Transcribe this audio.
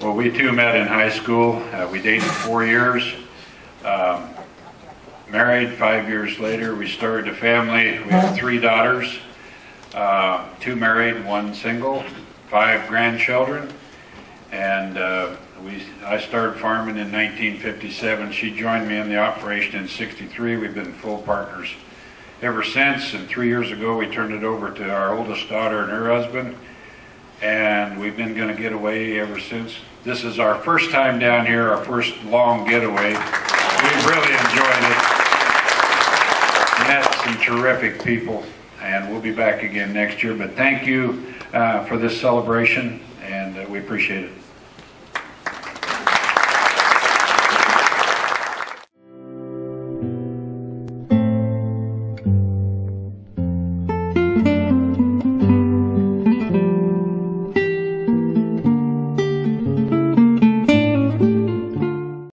two met in high school. Uh, we dated four years. Um, married five years later. We started a family. We have three daughters, uh, two married, one single, five grandchildren. And uh, we, I started farming in 1957. She joined me in the operation in 63. We've been full partners ever since. And three years ago, we turned it over to our oldest daughter and her husband. And we've been going to get away ever since. This is our first time down here, our first long getaway. We've really enjoyed it. Met some terrific people, and we'll be back again next year. But thank you uh, for this celebration, and uh, we appreciate it.